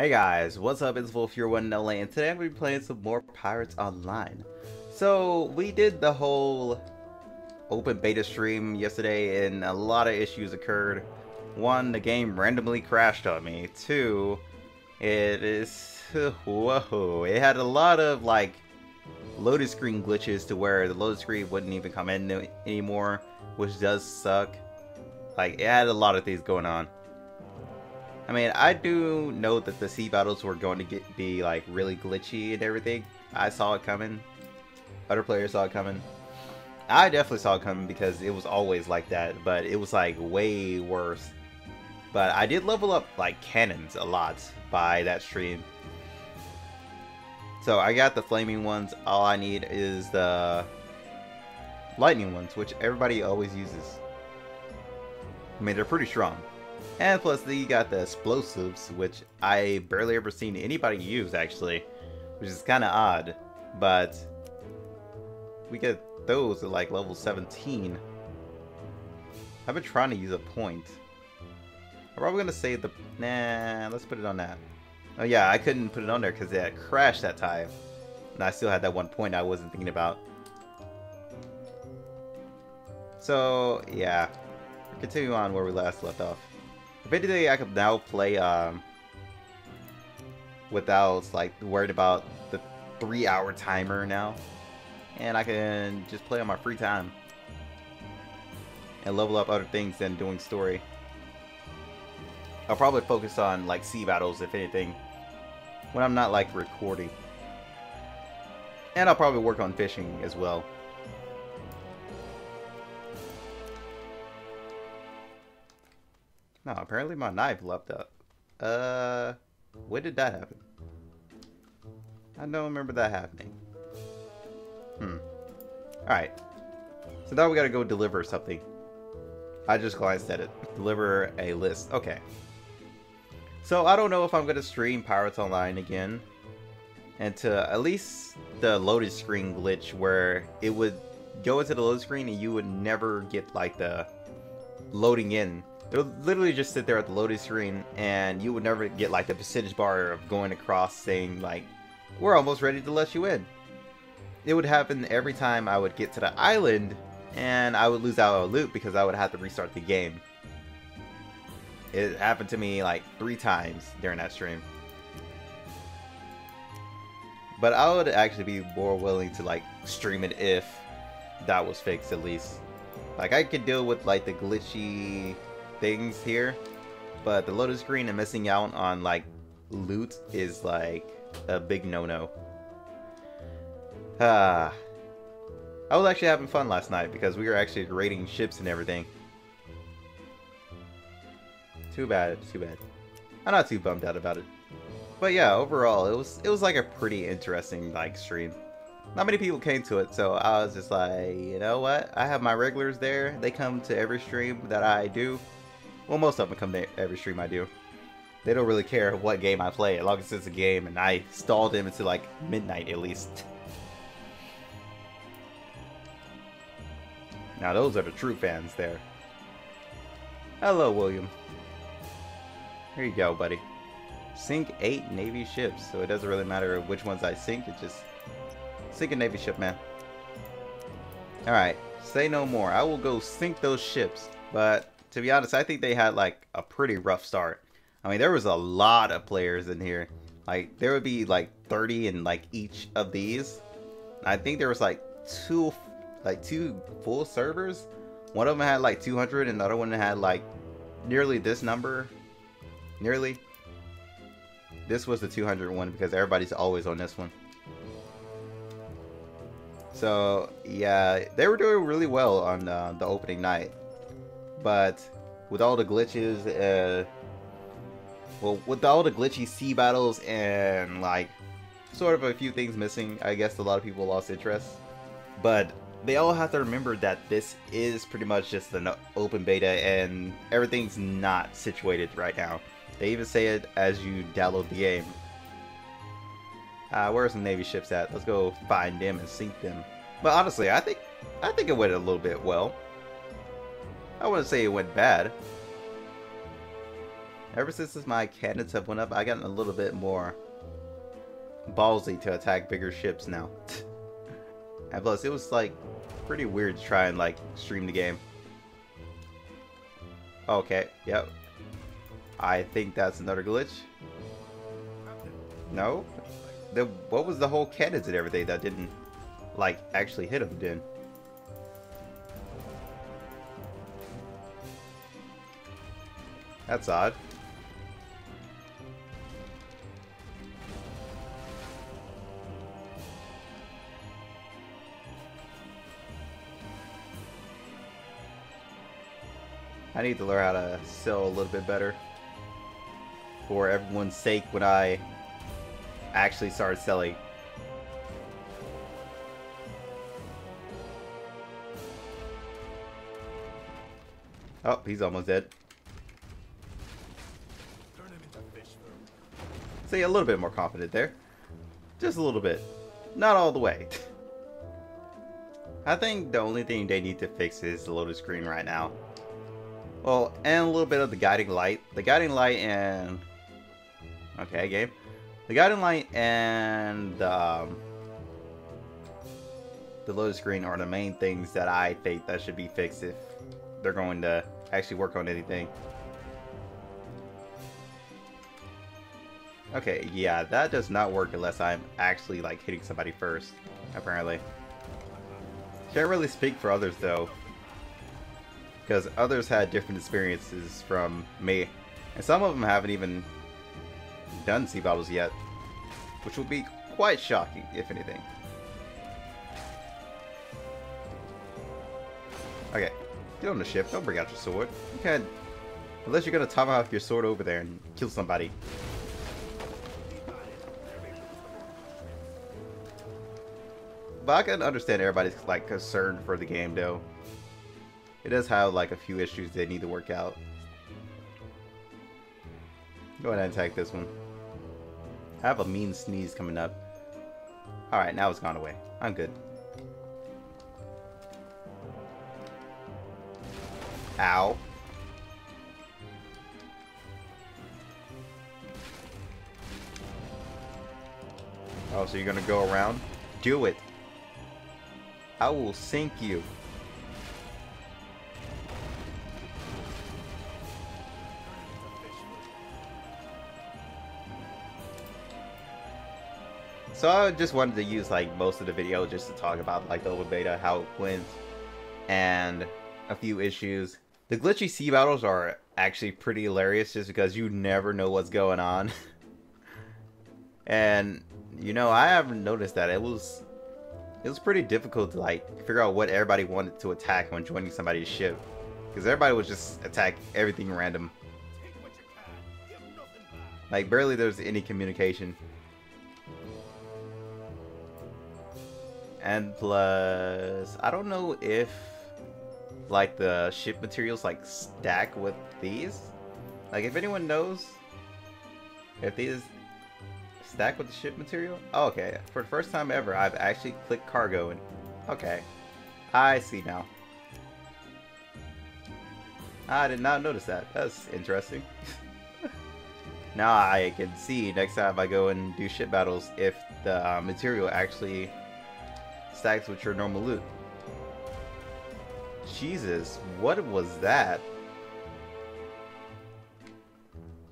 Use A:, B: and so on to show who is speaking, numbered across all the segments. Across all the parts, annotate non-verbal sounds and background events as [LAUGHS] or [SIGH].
A: Hey guys, what's up? It's Volf, your one LA, and today I'm going to be playing some more Pirates Online. So, we did the whole open beta stream yesterday, and a lot of issues occurred. One, the game randomly crashed on me. Two, it is... Whoa, it had a lot of, like, loaded screen glitches to where the loaded screen wouldn't even come in anymore, which does suck. Like, it had a lot of things going on. I mean, I do know that the sea battles were going to get be like really glitchy and everything. I saw it coming. Other players saw it coming. I definitely saw it coming because it was always like that, but it was like way worse. But I did level up like cannons a lot by that stream. So I got the flaming ones. All I need is the lightning ones, which everybody always uses. I mean, they're pretty strong. And plus, you got the explosives, which I barely ever seen anybody use, actually. Which is kind of odd. But, we get those at like level 17. I've been trying to use a point. I'm probably going to save the... Nah, let's put it on that. Oh yeah, I couldn't put it on there because it crashed that time. And I still had that one point I wasn't thinking about. So, yeah. Continue on where we last left off. Basically, I could now play um, without like worried about the three-hour timer now, and I can just play on my free time and level up other things than doing story. I'll probably focus on like sea battles if anything when I'm not like recording. And I'll probably work on fishing as well. No, apparently my knife leapt up. Uh, when did that happen? I don't remember that happening. Hmm. Alright. So now we gotta go deliver something. I just glanced at it. Deliver a list. Okay. So I don't know if I'm gonna stream Pirates Online again. And to at least the loaded screen glitch where it would go into the load screen and you would never get like the loading in They'll literally just sit there at the loading screen and you would never get like the percentage bar of going across saying like, we're almost ready to let you in. It would happen every time I would get to the island and I would lose out a loot because I would have to restart the game. It happened to me like three times during that stream. But I would actually be more willing to like stream it if that was fixed at least. Like I could deal with like the glitchy things here, but the loaded screen and missing out on like loot is like a big no-no. Ah. [SIGHS] I was actually having fun last night because we were actually raiding ships and everything. Too bad, too bad. I'm not too bummed out about it. But yeah, overall, it was it was like a pretty interesting like stream. Not many people came to it, so I was just like, you know what? I have my regulars there. They come to every stream that I do. Well, most of them come to every stream I do. They don't really care what game I play, as long as it's a game, and I stalled them until like midnight at least. Now those are the true fans there. Hello, William. Here you go, buddy. Sink eight Navy ships, so it doesn't really matter which ones I sink, it just... Sink a Navy ship, man. Alright, say no more. I will go sink those ships, but to be honest, I think they had like a pretty rough start. I mean, there was a lot of players in here. Like, there would be like 30 in like each of these. I think there was like two, like two full servers. One of them had like 200 and the other one had like nearly this number. Nearly. This was the 200 one because everybody's always on this one. So, yeah, they were doing really well on uh, the opening night but with all the glitches, uh, well, with all the glitchy sea battles and like sort of a few things missing, I guess a lot of people lost interest. But they all have to remember that this is pretty much just an open beta and everything's not situated right now. They even say it as you download the game. Uh, are some Navy ships at? Let's go find them and sink them. But honestly, I think I think it went a little bit well. I wouldn't say it went bad. Ever since my cannons have went up, I gotten a little bit more ballsy to attack bigger ships now. [LAUGHS] and plus, it was like pretty weird to try and like stream the game. Okay, yep. I think that's another glitch. No? The, what was the whole cannons and everything that didn't like actually hit him then? That's odd. I need to learn how to sell a little bit better. For everyone's sake when I actually start selling. Oh, he's almost dead. See, a little bit more confident there. Just a little bit. Not all the way. [LAUGHS] I think the only thing they need to fix is the loading screen right now. Well, and a little bit of the guiding light. The guiding light and... Okay, game. The guiding light and um, the loading screen are the main things that I think that should be fixed if they're going to actually work on anything. Okay, yeah, that does not work unless I'm actually, like, hitting somebody first, apparently. Can't really speak for others, though. Because others had different experiences from me. And some of them haven't even done sea battles yet. Which will be quite shocking, if anything. Okay, get on the ship. Don't bring out your sword. You can't... Unless you're gonna tomahawk your sword over there and kill somebody. But I can understand everybody's like concerned for the game though. It does have like a few issues they need to work out. Go ahead and attack this one. I have a mean sneeze coming up. Alright, now it's gone away. I'm good. Ow. Oh, so you're gonna go around? Do it. I will sink you. So I just wanted to use like most of the video just to talk about like the open beta, how it went, and a few issues. The glitchy sea battles are actually pretty hilarious just because you never know what's going on. [LAUGHS] and you know, I haven't noticed that. It was it was pretty difficult to like figure out what everybody wanted to attack when joining somebody's ship. Because everybody was just attack everything random. Like barely there's any communication. And plus, I don't know if like the ship materials like stack with these. Like if anyone knows if these stack with the ship material? Oh, okay. For the first time ever, I've actually clicked cargo and... Okay. I see now. I did not notice that. That's interesting. [LAUGHS] now I can see next time I go and do ship battles if the uh, material actually stacks with your normal loot. Jesus, what was that?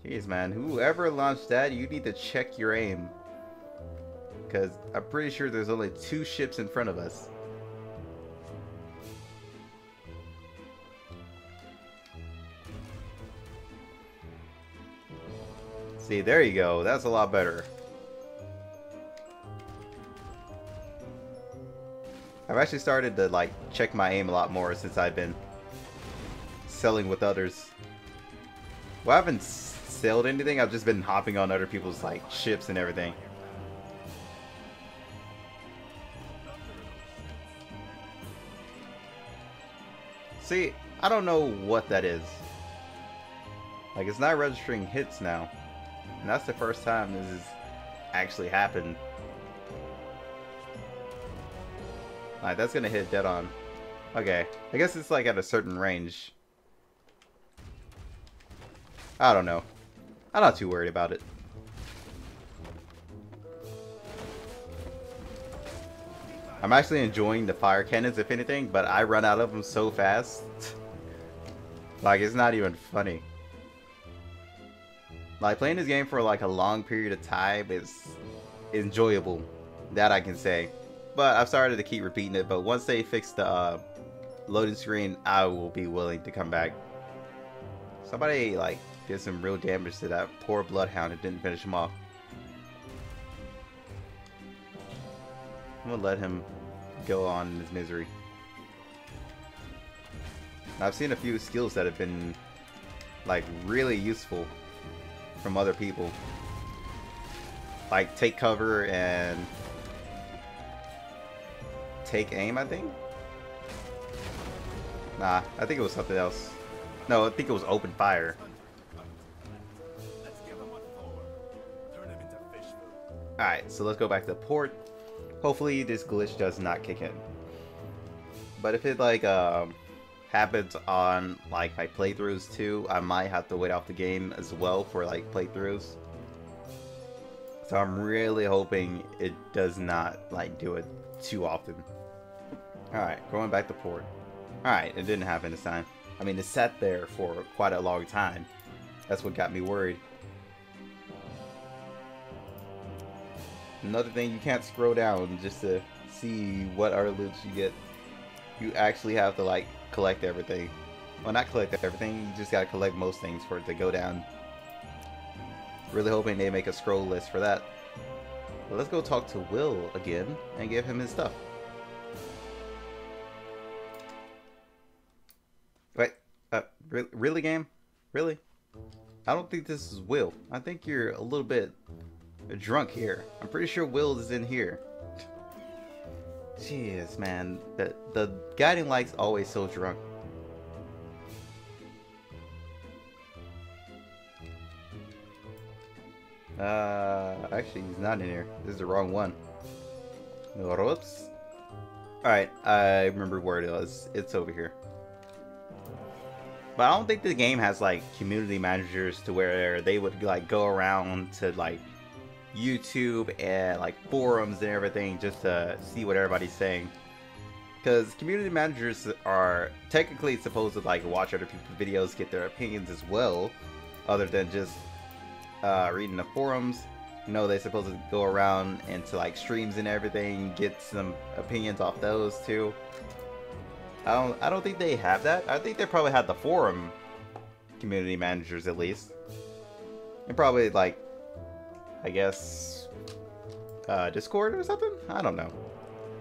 A: Jeez, man. Whoever launched that, you need to check your aim. Because I'm pretty sure there's only two ships in front of us. See, there you go. That's a lot better. Actually started to, like, check my aim a lot more since I've been selling with others. Well, I haven't sailed anything. I've just been hopping on other people's like ships and everything. See, I don't know what that is. Like, it's not registering hits now. And that's the first time this has actually happened. Alright, that's gonna hit dead on. Okay, I guess it's like at a certain range. I don't know. I'm not too worried about it. I'm actually enjoying the fire cannons, if anything, but I run out of them so fast. [LAUGHS] like, it's not even funny. Like, playing this game for like a long period of time is enjoyable. That I can say. But I've started to keep repeating it, but once they fix the uh, loading screen, I will be willing to come back. Somebody, like, did some real damage to that poor Bloodhound and didn't finish him off. I'm gonna let him go on in his misery. I've seen a few skills that have been like really useful from other people. Like take cover and take aim, I think? Nah, I think it was something else. No, I think it was open fire. Alright, so let's go back to the port. Hopefully this glitch does not kick in. But if it like um, happens on like my playthroughs too, I might have to wait off the game as well for like playthroughs. So I'm really hoping it does not like do it too often. Alright, going back to port. Alright, it didn't happen this time. I mean, it sat there for quite a long time. That's what got me worried. Another thing, you can't scroll down just to see what other loots you get. You actually have to like collect everything. Well, not collect everything, you just gotta collect most things for it to go down. Really hoping they make a scroll list for that. But let's go talk to Will again and give him his stuff. Uh, re really game? Really? I don't think this is Will. I think you're a little bit drunk here. I'm pretty sure Will is in here. Jeez, man. The, the guiding light's always so drunk. Uh, actually, he's not in here. This is the wrong one. Whoops. Alright, I remember where it was. It's over here. But I don't think the game has, like, community managers to where they would, like, go around to, like, YouTube and like forums and everything just to see what everybody's saying. Because community managers are technically supposed to like watch other people's videos, get their opinions as well, other than just uh, reading the forums. You know, they're supposed to go around into like streams and everything, get some opinions off those too. I don't, I don't think they have that. I think they probably had the forum community managers at least. And probably like I guess, uh, Discord or something? I don't know.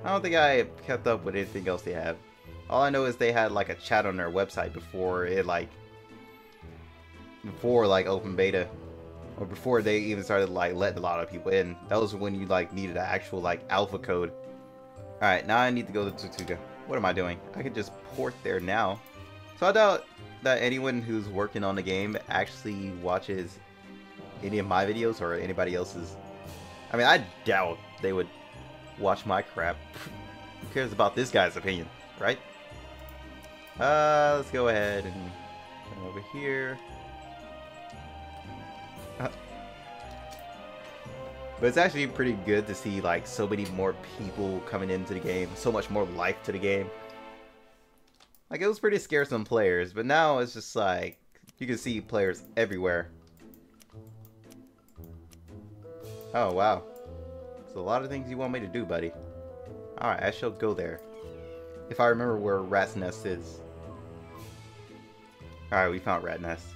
A: I don't think I kept up with anything else they have. All I know is they had like a chat on their website before it like, before like open beta, or before they even started like letting a lot of people in. That was when you like needed an actual like alpha code. Alright, now I need to go to Tortuga. What am I doing? I could just port there now. So I doubt that anyone who's working on the game actually watches any of my videos or anybody else's. I mean, I doubt they would watch my crap. [LAUGHS] Who cares about this guy's opinion, right? Uh, let's go ahead and come over here. But it's actually pretty good to see like so many more people coming into the game, so much more life to the game. Like it was pretty scarce on players, but now it's just like you can see players everywhere. Oh, wow. There's a lot of things you want me to do, buddy. Alright, I shall go there. If I remember where Rat's Nest is. Alright, we found Rat Nest.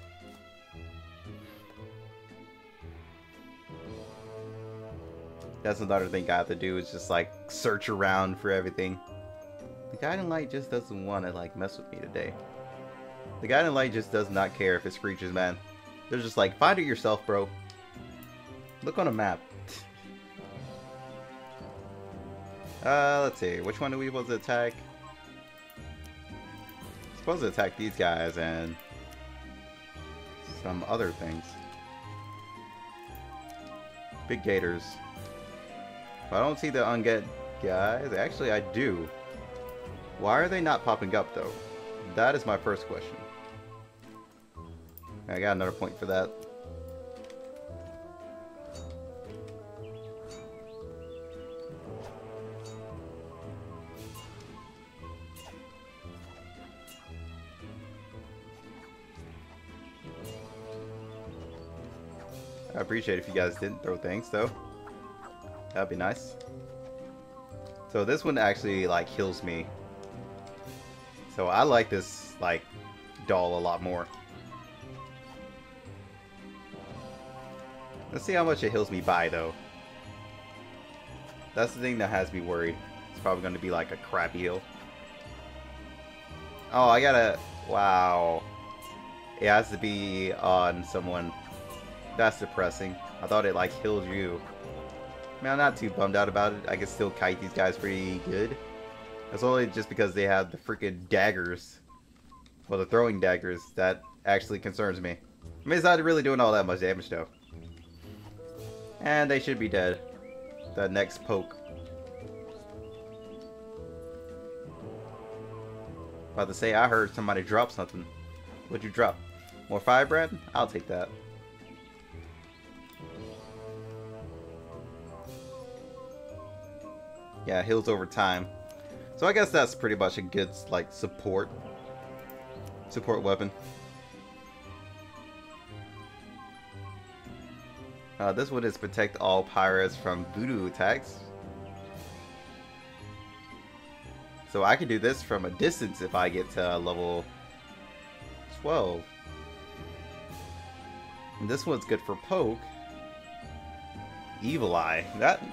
A: That's another thing I have to do is just like search around for everything. The Guiding Light just doesn't want to like mess with me today. The Guiding Light just does not care if it's screeches, man. They're just like, find it yourself, bro. Look on a map. Uh, let's see. Which one are we supposed to attack? supposed to attack these guys and some other things. Big gators. I don't see the undead guys, actually I do. Why are they not popping up though? That is my first question. I got another point for that. I appreciate if you guys didn't throw things though. That'd be nice. So this one actually, like, heals me. So I like this, like, doll a lot more. Let's see how much it heals me by, though. That's the thing that has me worried. It's probably going to be like a crappy heal. Oh, I gotta... Wow. It has to be on someone. That's depressing. I thought it, like, healed you. I mean, I'm not too bummed out about it. I can still kite these guys pretty good. It's only just because they have the freaking daggers. Well, the throwing daggers that actually concerns me. I mean, it's not really doing all that much damage, though. And they should be dead. The next poke. About to say, I heard somebody drop something. What'd you drop? More firebrand? I'll take that. Yeah, heals over time. So I guess that's pretty much a good, like, support. Support weapon. Uh, this one is protect all pirates from voodoo attacks. So I can do this from a distance if I get to level 12. And this one's good for poke. Evil Eye. That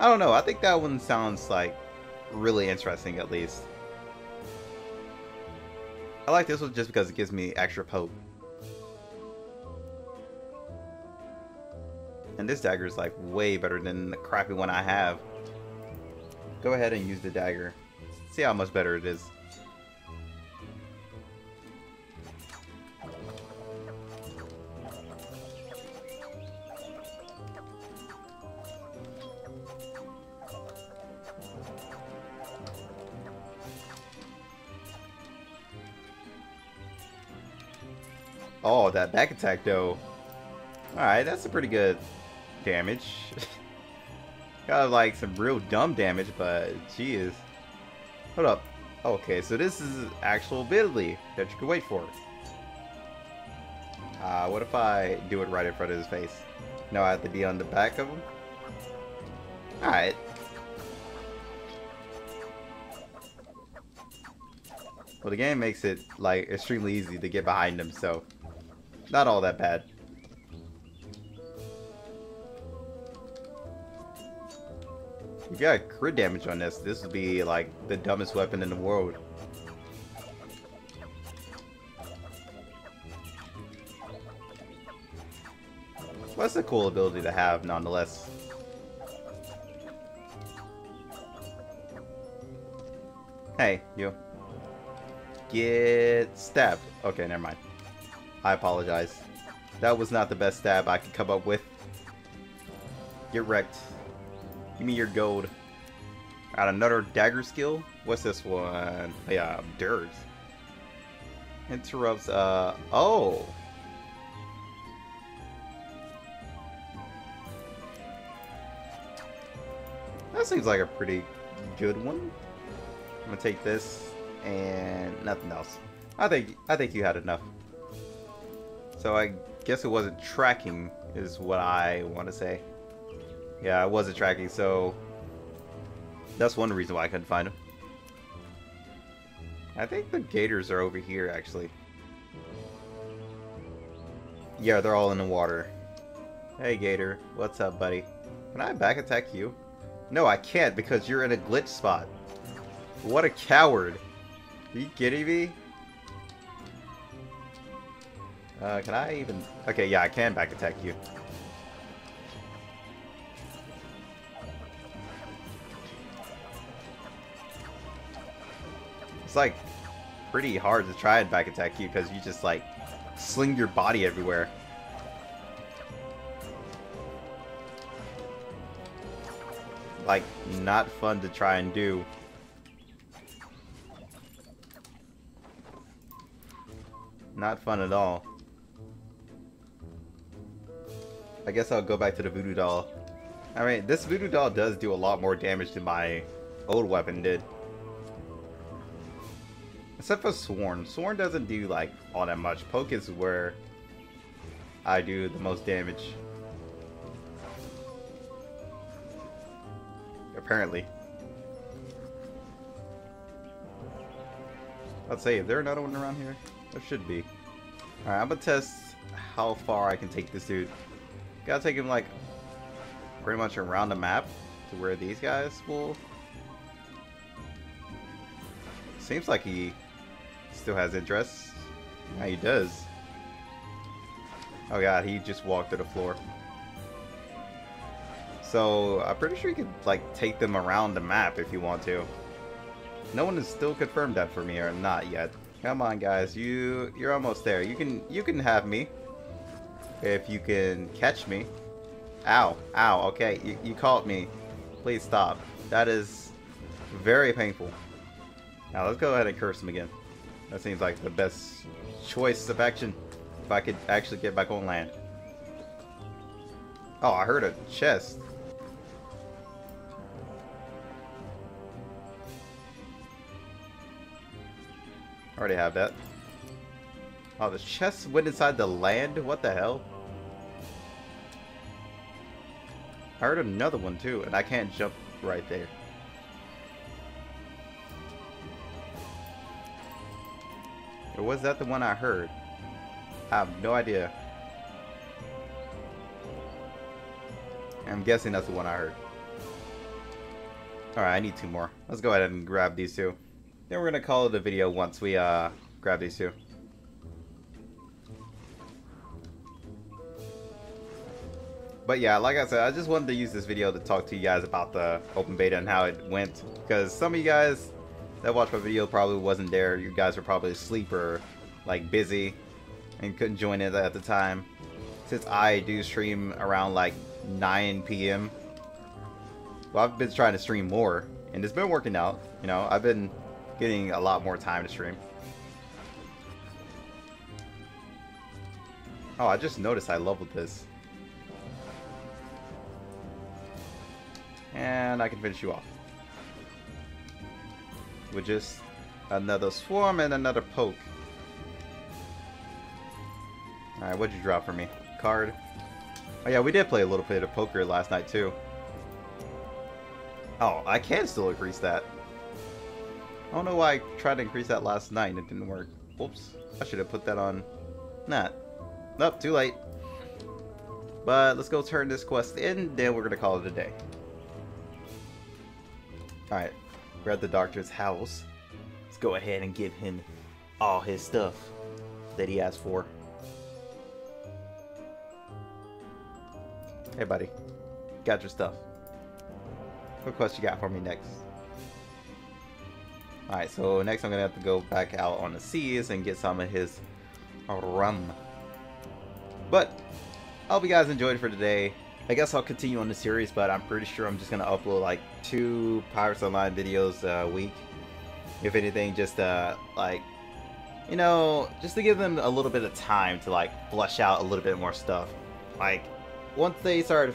A: I don't know. I think that one sounds like really interesting at least. I like this one just because it gives me extra poke. And this dagger is like way better than the crappy one I have. Go ahead and use the dagger. See how much better it is. Oh, that back attack though. Alright, that's a pretty good damage. [LAUGHS] Got like some real dumb damage, but geez. Hold up. Okay, so this is actual ability that you can wait for. Uh, what if I do it right in front of his face? No, I have to be on the back of him? Alright. Well, the game makes it, like, extremely easy to get behind him, so... Not all that bad. If you got crit damage on this, this would be like the dumbest weapon in the world. What's a cool ability to have, nonetheless. Hey, you. Get stabbed. Okay, never mind. I apologize. That was not the best stab I could come up with. Get wrecked. Give me your gold. Got another dagger skill. What's this one? Yeah, dirt. Interrupts, uh, oh. That seems like a pretty good one. I'm gonna take this and nothing else. I think I think you had enough. So I guess it wasn't tracking is what I want to say. Yeah, I wasn't tracking, so that's one reason why I couldn't find him. I think the gators are over here, actually. Yeah, they're all in the water. Hey, gator. What's up, buddy? Can I back attack you? No, I can't because you're in a glitch spot. What a coward. Are you kidding me? Uh, can I even... Okay, yeah, I can back attack you. It's like pretty hard to try and back attack you because you just like sling your body everywhere. Like, not fun to try and do. Not fun at all. I guess I'll go back to the voodoo doll. Alright, this voodoo doll does do a lot more damage than my old weapon did. Except for Swarm. Swarm doesn't do like all that much. Poke is where I do the most damage. Apparently. Let's say, is there another one around here? There should be. Alright, I'm gonna test how far I can take this dude. Gotta take him like pretty much around the map to where these guys will. Seems like he still has interest. Yeah, he does. Oh god, he just walked to the floor. So, I'm pretty sure you could, like, take them around the map if you want to. No one has still confirmed that for me, or not yet. Come on, guys, you, you're almost there. You can, you can have me. If you can catch me. Ow, ow, okay, you, you caught me. Please stop. That is very painful. Now, let's go ahead and curse him again. That seems like the best choice of action if I could actually get back on land. Oh, I heard a chest. Already have that. Oh, the chest went inside the land? What the hell? I heard another one too, and I can't jump right there. Or was that the one I heard? I have no idea. I'm guessing that's the one I heard. Alright, I need two more. Let's go ahead and grab these two. Then we're going to call it a video once we uh, grab these two. But yeah, like I said, I just wanted to use this video to talk to you guys about the open beta and how it went. Because some of you guys that watched my video probably wasn't there. You guys were probably asleep or like busy and couldn't join it at the time. Since I do stream around like 9 p.m. Well, I've been trying to stream more and it's been working out. You know, I've been getting a lot more time to stream. Oh, I just noticed I leveled this. And I can finish you off. With just another swarm and another poke. Alright, what'd you drop for me? Card? Oh yeah, we did play a little bit of poker last night too. Oh, I can still increase that. I don't know why I tried to increase that last night and it didn't work. Oops. I should have put that on... Not. Nope, too late. But let's go turn this quest in, then we're going to call it a day. Alright. We're at the doctor's house. Let's go ahead and give him all his stuff that he asked for. Hey, buddy. Got your stuff. What quest you got for me next? Alright, so next I'm going to have to go back out on the seas and get some of his rum. But, I hope you guys enjoyed for today. I guess I'll continue on the series, but I'm pretty sure I'm just to upload like two Pirates Online videos a week. If anything, just uh, like, you know, just to give them a little bit of time to like flush out a little bit more stuff. Like, once they start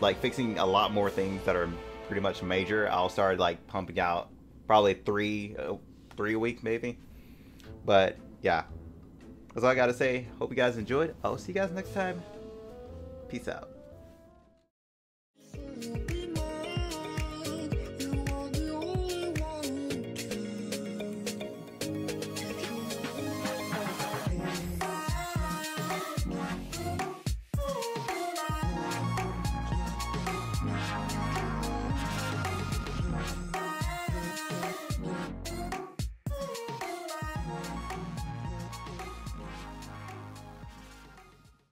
A: like fixing a lot more things that are pretty much major, I'll start like pumping out probably three, uh, three a week maybe. But yeah, that's all I gotta say. Hope you guys enjoyed. I'll see you guys next time. Peace out.